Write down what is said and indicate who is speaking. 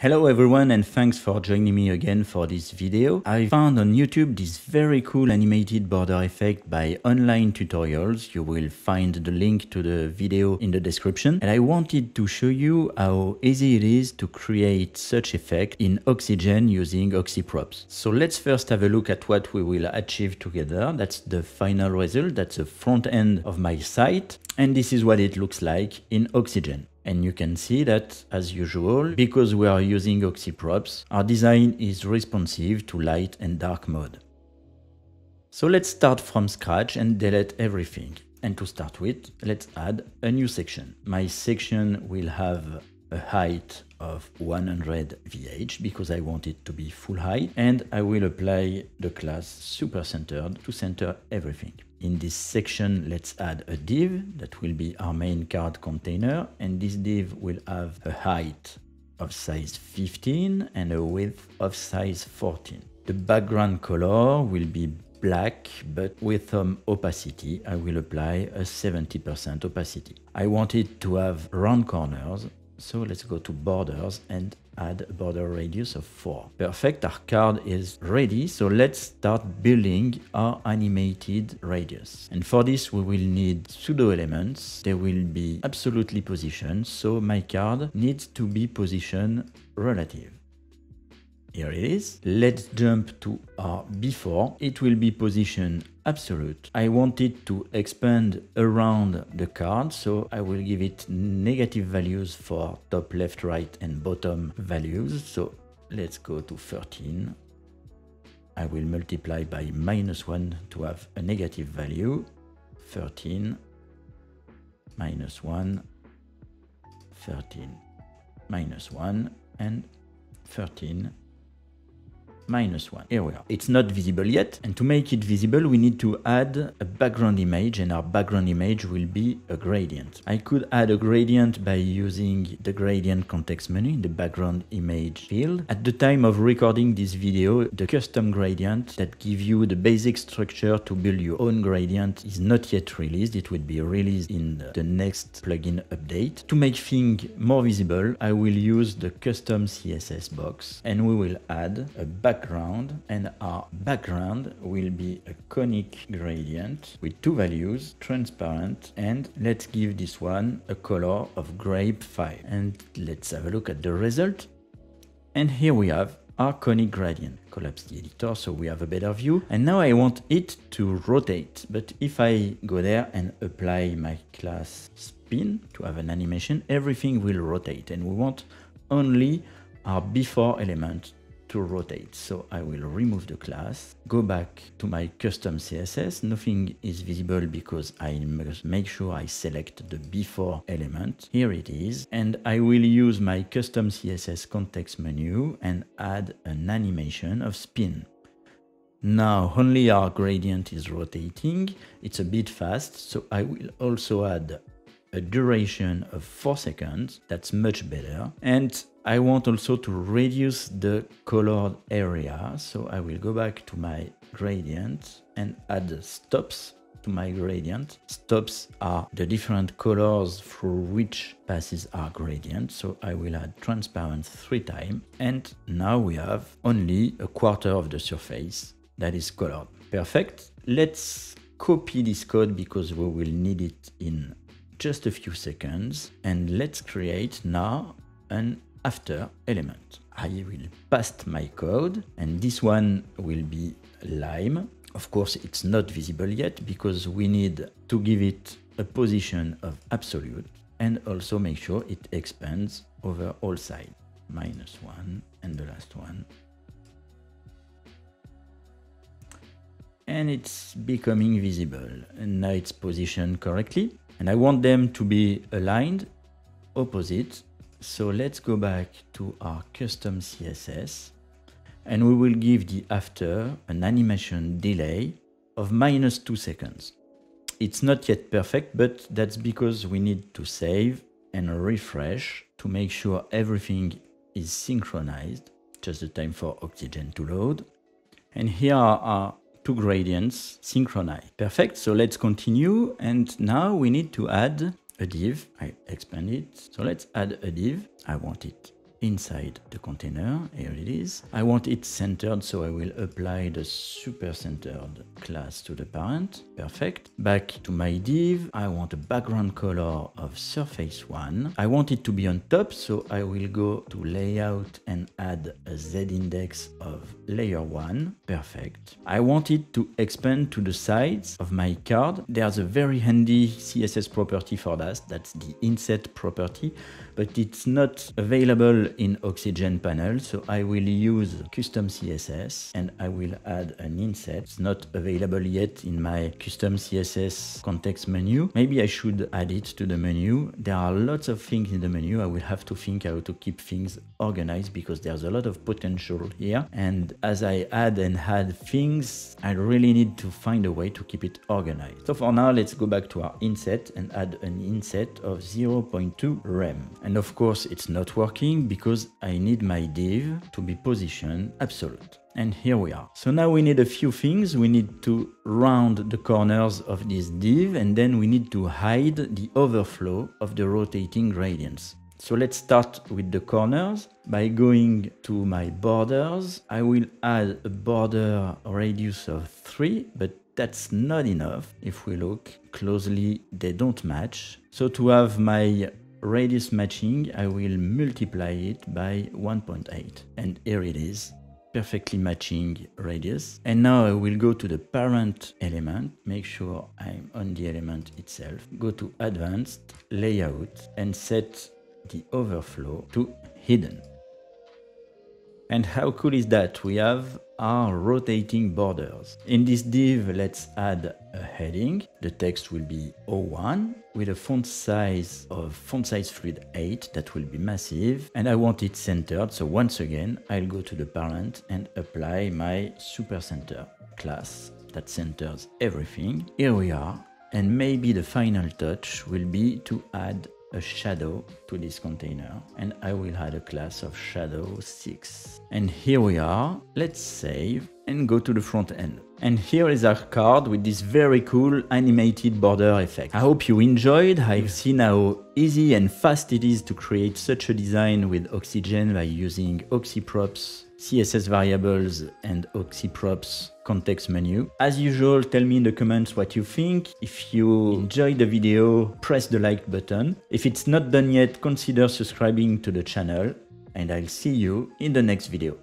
Speaker 1: Hello everyone and thanks for joining me again for this video. I found on YouTube this very cool animated border effect by online tutorials. You will find the link to the video in the description. And I wanted to show you how easy it is to create such effect in Oxygen using Oxyprops. So let's first have a look at what we will achieve together. That's the final result. That's the front end of my site. And this is what it looks like in Oxygen. And you can see that, as usual, because we are using Oxyprops, our design is responsive to light and dark mode. So let's start from scratch and delete everything. And to start with, let's add a new section. My section will have a height of 100 VH because I want it to be full height and I will apply the class super centered to center everything. In this section, let's add a div that will be our main card container and this div will have a height of size 15 and a width of size 14. The background color will be black, but with some opacity, I will apply a 70% opacity. I want it to have round corners so let's go to borders and add a border radius of 4. Perfect, our card is ready, so let's start building our animated radius. And for this we will need pseudo elements. They will be absolutely positioned, so my card needs to be position relative. Here it is. Let's jump to our before. It will be position absolute. I want it to expand around the card, so I will give it negative values for top, left, right, and bottom values. So let's go to 13. I will multiply by minus 1 to have a negative value. 13 minus 1, 13 minus 1, and 13 minus 1. Here we are. It's not visible yet, and to make it visible, we need to add a background image, and our background image will be a gradient. I could add a gradient by using the gradient context menu in the background image field. At the time of recording this video, the custom gradient that gives you the basic structure to build your own gradient is not yet released. It will be released in the next plugin update. To make things more visible, I will use the custom CSS box, and we will add a background background and our background will be a conic gradient with two values, transparent and let's give this one a color of grape 5 and let's have a look at the result and here we have our conic gradient. Collapse the editor so we have a better view. And now I want it to rotate. But if I go there and apply my class spin to have an animation, everything will rotate. And we want only our before element to rotate. So I will remove the class, go back to my custom CSS. Nothing is visible because I must make sure I select the before element. Here it is. And I will use my custom CSS context menu and add an animation of spin. Now only our gradient is rotating. It's a bit fast, so I will also add a duration of 4 seconds. That's much better. And I want also to reduce the colored area. So I will go back to my gradient and add stops to my gradient. Stops are the different colors through which passes our gradient. So I will add transparent three times. And now we have only a quarter of the surface that is colored. Perfect. Let's copy this code because we will need it in just a few seconds. And let's create now an after element. I will paste my code and this one will be lime. Of course, it's not visible yet because we need to give it a position of absolute and also make sure it expands over all sides. Minus one and the last one. And it's becoming visible and now it's positioned correctly. And I want them to be aligned opposite so let's go back to our custom CSS and we will give the after an animation delay of minus two seconds. It's not yet perfect, but that's because we need to save and refresh to make sure everything is synchronized. Just the time for Oxygen to load. And here are two gradients synchronize. Perfect, so let's continue. And now we need to add a div. I expand it. So let's add a div. I want it inside the container. Here it is. I want it centered, so I will apply the super centered class to the parent. Perfect. Back to my div. I want a background color of surface one. I want it to be on top, so I will go to layout and add a Z index of layer one. Perfect. I want it to expand to the sides of my card. There's a very handy CSS property for that. That's the inset property, but it's not available in Oxygen panel. So I will use custom CSS and I will add an inset. It's not available yet in my custom CSS context menu. Maybe I should add it to the menu. There are lots of things in the menu. I will have to think how to keep things organized because there's a lot of potential here. And as I add and add things, I really need to find a way to keep it organized. So for now, let's go back to our inset and add an inset of 0.2 rem. And of course, it's not working because I need my div to be positioned absolute. And here we are. So now we need a few things. We need to round the corners of this div and then we need to hide the overflow of the rotating gradients. So let's start with the corners. By going to my borders, I will add a border radius of 3, but that's not enough. If we look closely, they don't match. So to have my radius matching, I will multiply it by 1.8. And here it is, perfectly matching radius. And now I will go to the parent element, make sure I'm on the element itself, go to advanced, layout, and set the overflow to hidden. And how cool is that? We have our rotating borders. In this div, let's add a heading. The text will be O1 with a font size of font size fluid 8 that will be massive and I want it centered. So once again, I'll go to the parent and apply my super center class that centers everything. Here we are. And maybe the final touch will be to add a shadow to this container and I will add a class of shadow 6. And here we are, let's save and go to the front end. And here is our card with this very cool animated border effect. I hope you enjoyed. I've seen how easy and fast it is to create such a design with Oxygen by using Oxyprops CSS variables and Oxyprops context menu. As usual, tell me in the comments what you think. If you enjoyed the video, press the like button. If it's not done yet, consider subscribing to the channel and I'll see you in the next video.